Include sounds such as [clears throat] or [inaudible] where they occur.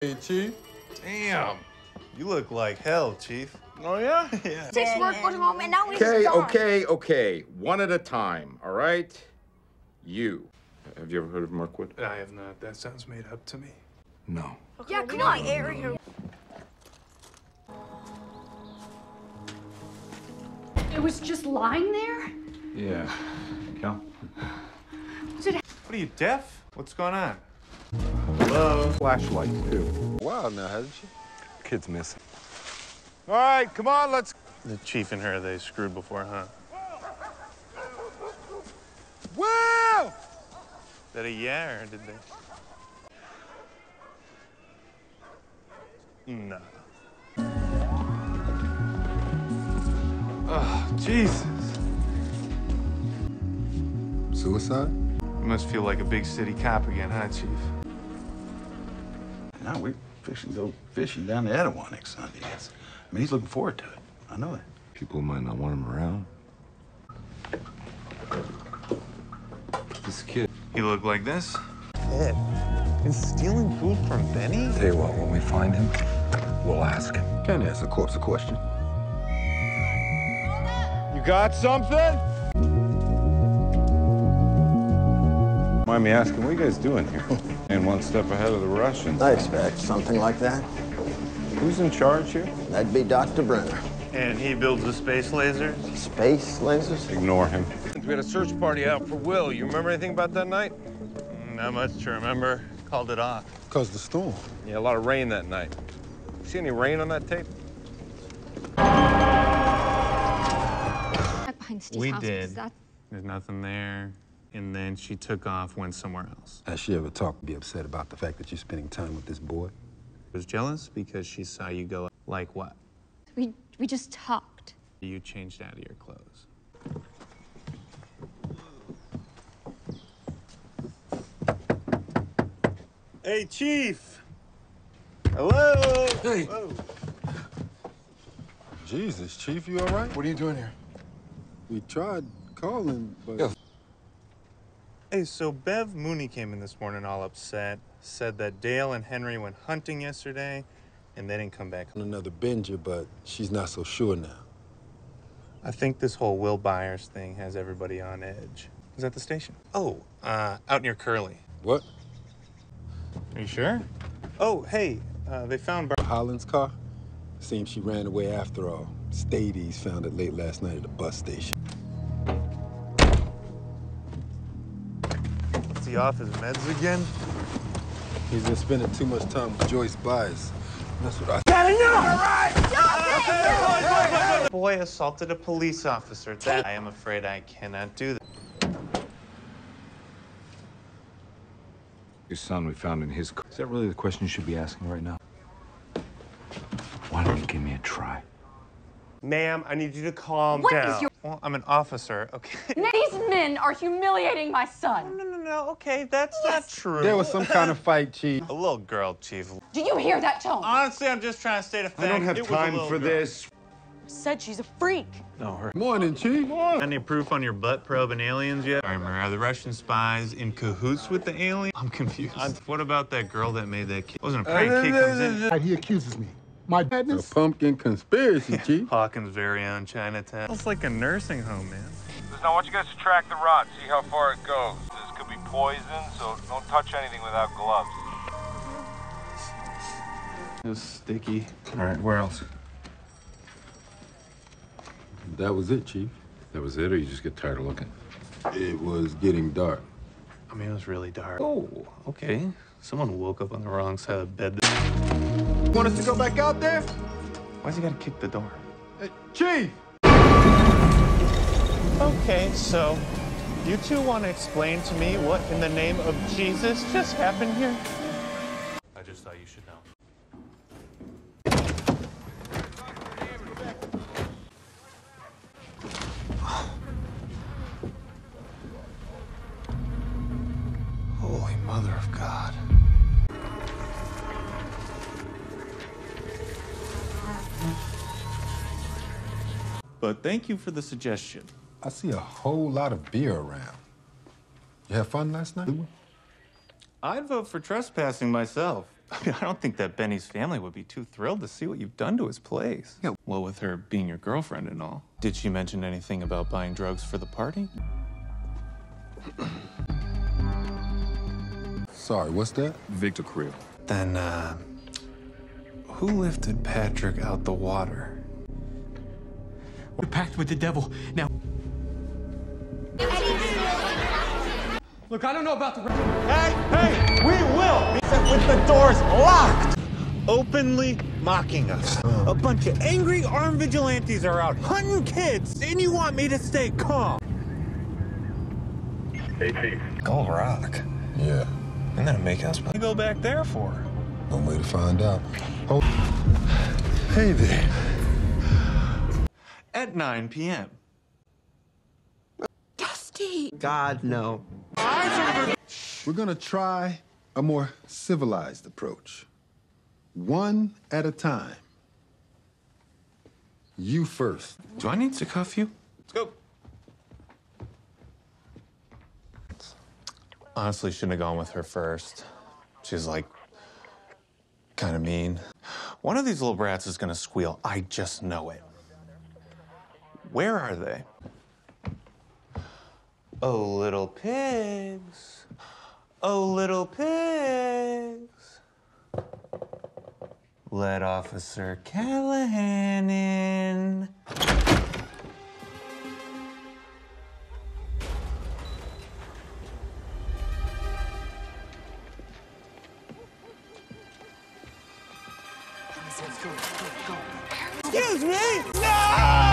Hey, Chief. Damn. You look like hell, Chief. Oh, yeah? [laughs] yeah. Six work went home and now he's Okay, okay, okay. One at a time, all right? You. Have you ever heard of Mirkwood? I have not. That sounds made up to me. No. Yeah, come on, area. It was just lying there? Yeah. Cal? What are you, deaf? What's going on? Hello? Flashlights, too. Wow, now, hasn't she? Kid's missing. All right, come on, let's. The chief and her, they screwed before, huh? Wow! Is that a yeah, or did they? No. Oh, Jesus. Suicide? You must feel like a big city cop again, huh, Chief? Now we're fishing, go fishing down the Etowah next Sunday. It's, I mean, he's looking forward to it. I know it. People might not want him around. This kid. He looked like this? Ed, is stealing food from Benny? Tell you what, when we find him, we'll ask him. Can't ask a corpse a question. You got something? Mind me asking, what are you guys doing here? [laughs] and one step ahead of the Russians. I expect something like that. Who's in charge here? That'd be Dr. Brenner. And he builds the space lasers? Space lasers? Ignore him. We had a search party out for Will. You remember anything about that night? Mm, not much to remember. Called it off. Because the storm. Yeah, a lot of rain that night. See any rain on that tape? We did. That There's nothing there. And then she took off, went somewhere else. Has she ever talked, be upset about the fact that you're spending time with this boy? Was jealous because she saw you go like what? we we just talked. You changed out of your clothes. Hey, Chief. Hello. Hey. Whoa. Jesus, Chief, you all right? What are you doing here? We tried calling, but. Yeah. Hey, so Bev Mooney came in this morning all upset. Said that Dale and Henry went hunting yesterday, and they didn't come back. Another binger, but she's not so sure now. I think this whole Will Byers thing has everybody on edge. Is that the station? Oh, uh, out near Curly. What? Are you sure? Oh, hey, uh, they found. Bar- Holland's car? Seems she ran away after all. Stadies found it late last night at the bus station. He off his meds again? He's been spending too much time with Joyce Byers. That's what I. Boy assaulted a police officer. That I am afraid I cannot do that. Your son we found in his car. Is that really the question you should be asking right now? Why don't you give me a try? Ma'am, I need you to calm What is down. Your- Well, I'm an officer, okay? [laughs] These men are humiliating my son. no, no, no, okay, that's not true. There was some kind of fight, Chief. A little girl, Chief. Do you hear that tone? Honestly, I'm just trying to state a fact. I don't have It was a time little for girl. this. Said she's a freak. No, her. Morning, Chief. Morning. Any proof on your butt probing aliens yet? All right, Maria, are the Russian spies in cahoots with the alien? [laughs] I'm confused. what about that girl that made that kid? Wasn't a uh, prank kid comes in? He accuses me. My A pumpkin conspiracy, [laughs] Chief. Hawkins' very own Chinatown. It's like a nursing home, man. Listen, I want you guys to track the rod, see how far it goes. This could be poison, so don't touch anything without gloves. It was sticky. All right, where else? That was it, Chief. That was it, or you just get tired of looking? It was getting dark. I mean, it was really dark. Oh, okay. Someone woke up on the wrong side of the bed. Want us to go back out there? Why's he gotta kick the door? Hey, Chief! Okay, so you two want to explain to me what in the name of Jesus just happened here? I just thought you should know. But thank you for the suggestion. I see a whole lot of beer around. You have fun last night? I'd vote for trespassing myself. [laughs] I mean, I don't think that Benny's family would be too thrilled to see what you've done to his place. Yeah. Well, with her being your girlfriend and all. Did she mention anything about buying drugs for the party? [clears throat] Sorry, what's that? Victor Creel. Then, uh, who lifted Patrick out the water? We're packed with the devil. Now. Look, I don't know about the. Hey, hey, we will! Except with the doors locked! Openly mocking us. A bunch of angry armed vigilantes are out hunting kids, and you want me to stay calm. Hey, Chief. Gold Rock. Yeah. I'm gonna make us go back there for? One way to find out. Oh. Hey there. At 9 p.m. Dusty. God, no. We're gonna try a more civilized approach. One at a time. You first. Do I need to cuff you? Let's go. Honestly, shouldn't have gone with her first. She's like kind of mean. One of these little brats is gonna squeal. I just know it. Where are they? Oh, little pigs. Oh, little pigs. Let Officer Callahan in. Excuse me? No!